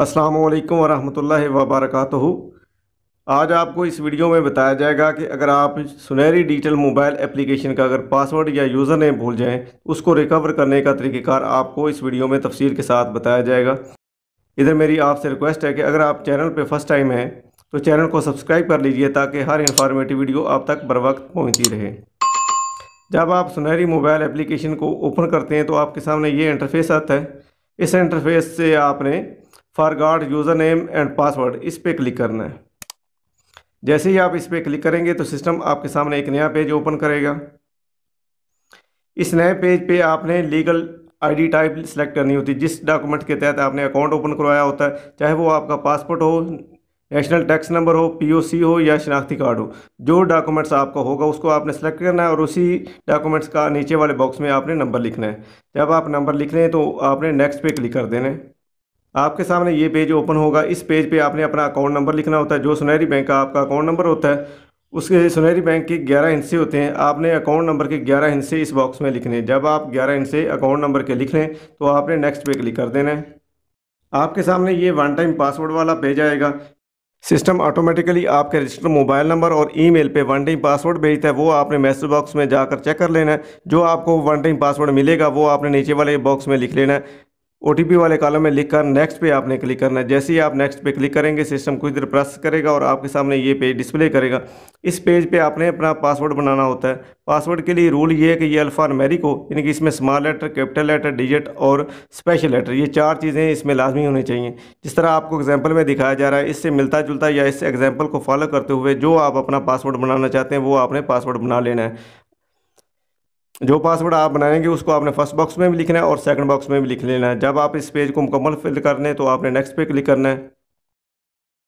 अस्सलाम वालेकुम वरहमतुल्लाहि आज आपको इस वीडियो में बताया जाएगा कि अगर आप सुनहरी डिजिटल मोबाइल एप्लीकेशन का अगर पासवर्ड या यूज़र नेम भूल जाएँ, उसको रिकवर करने का तरीक़ेकार आपको इस वीडियो में तफसील के साथ बताया जाएगा। इधर मेरी आपसे रिक्वेस्ट है कि अगर आप चैनल पर फ़र्स्ट टाइम हैं तो चैनल को सब्सक्राइब कर लीजिए ताकि हर इन्फॉर्मेटिव वीडियो आप तक बर वक्त पहुँचती रहे। जब आप सुनहरी मोबाइल एप्लीकेशन को ओपन करते हैं तो आपके सामने ये इंटरफेस आता है। इस इंटरफेस से आपने forgot user name and password इस पर क्लिक करना है। जैसे ही आप इस पर क्लिक करेंगे तो सिस्टम आपके सामने एक नया पेज ओपन करेगा। इस नए पेज पे आपने लीगल आईडी टाइप सेलेक्ट करनी होती है। जिस डॉक्यूमेंट के तहत आपने अकाउंट ओपन करवाया होता है, चाहे वो आपका पासपोर्ट हो नेशनल टैक्स नंबर हो पीओसी हो या शनाख्ती कार्ड हो, जो डॉक्यूमेंट्स आपका होगा उसको आपने सेलेक्ट करना है और उसी डॉक्यूमेंट्स का नीचे वाले बॉक्स में आपने नंबर लिखना है। जब आप नंबर लिख लें तो आपने नेक्स्ट पे क्लिक कर देना है। आपके सामने ये पेज ओपन होगा। इस पेज पे आपने अपना अकाउंट नंबर लिखना होता है, जो सुनहरी बैंक का आपका अकाउंट नंबर होता है, उसके सुनहरी बैंक के 11 हिस्से होते हैं। आपने अकाउंट नंबर के 11 हिस्से इस बॉक्स में लिखने जब आप 11 हिस्से अकाउंट नंबर के लिख लें तो आपने नेक्स्ट पे क्लिक कर देना है। आपके सामने ये वन टाइम पासवर्ड वाला पेज आएगा। सिस्टम ऑटोमेटिकली आपके रजिस्टर मोबाइल नंबर और ईमेल पे वन टाइम पासवर्ड भेजता है। वो आपने मैसेज बॉक्स में जाकर चेक कर लेना है। जो आपको वन टाइम पासवर्ड मिलेगा, वो आपने नीचे वाले बॉक्स में लिख लेना है। OTP वाले कॉलम में लिखकर नेक्स्ट पे आपने क्लिक करना है। जैसे ही आप नेक्स्ट पे क्लिक करेंगे सिस्टम कुछ देर प्रेस करेगा और आपके सामने ये पेज डिस्प्ले करेगा। इस पेज पे आपने अपना पासवर्ड बनाना होता है। पासवर्ड के लिए रूल ये है कि ये अल्फ़ा मेरिक हो, यानी कि इसमें small letter capital letter digit और स्पेशल लेटर ये चार चीज़ें इसमें लाजमी होनी चाहिए। जिस तरह आपको एग्ज़ाम्पल में दिखाया जा रहा है, इससे मिलता जुलता या इस एग्ज़ाम्पल को फॉलो करते हुए जो आप अपना पासवर्ड बनाना चाहते हैं, वो आपने पासवर्ड बना लेना है। जो पासवर्ड आप बनाएँगे, उसको आपने फ़र्स्ट बॉक्स में भी लिखना है और सेकंड बॉक्स में भी लिख लेना है। जब आप इस पेज को मुकम्मल फिल कर लें तो आपने नेक्स्ट पे क्लिक करना है।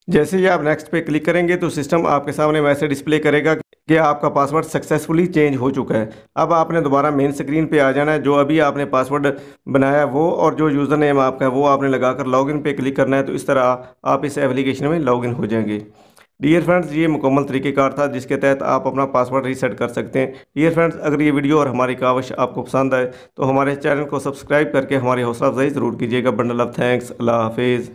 जैसे ही आप नेक्स्ट पे क्लिक करेंगे तो सिस्टम आपके सामने वैसे डिस्प्ले करेगा कि आपका पासवर्ड सक्सेसफुली चेंज हो चुका है। अब आपने दोबारा मेन स्क्रीन पे आ जाना है, जो अभी आपने पासवर्ड बनाया वो और जो यूज़र नेम आपका है, वो आपने लगाकर लॉगिन पे क्लिक करना है तो इस तरह आप इस एप्लीकेशन में लॉगिन हो जाएँगे। डियर फ्रेंड्स ये मुकम्मल तरीक़ेकार था जिसके तहत आप अपना पासवर्ड रीसेट कर सकते हैं। डियर फ्रेंड्स अगर ये वीडियो और हमारी कावश आपको पसंद आए तो हमारे चैनल को सब्सक्राइब करके हमारी हौसला अफजाई ज़रूर कीजिएगा। बंडल ऑफ़ थैंक्स अल्लाह हाफिज़।